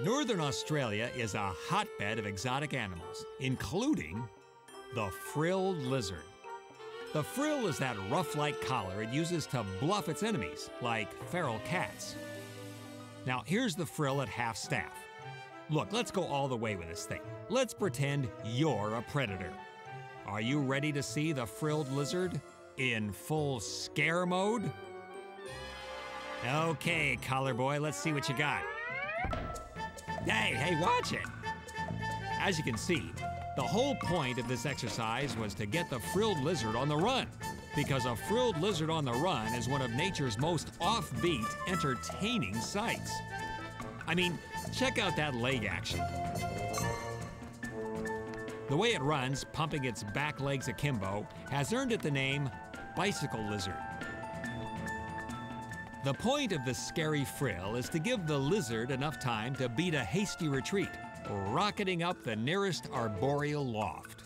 Northern Australia is a hotbed of exotic animals, including the frilled lizard. The frill is that ruff like collar it uses to bluff its enemies, like feral cats. Now, here's the frill at half staff. Look, let's go all the way with this thing. Let's pretend you're a predator. Are you ready to see the frilled lizard in full scare mode? Okay, collar boy, let's see what you got. Hey, hey, watch it! As you can see, the whole point of this exercise was to get the frilled lizard on the run, because a frilled lizard on the run is one of nature's most offbeat, entertaining sights. I mean, check out that leg action. The way it runs, pumping its back legs akimbo, has earned it the name bicycle lizard. The point of the scary frill is to give the lizard enough time to beat a hasty retreat, rocketing up the nearest arboreal loft.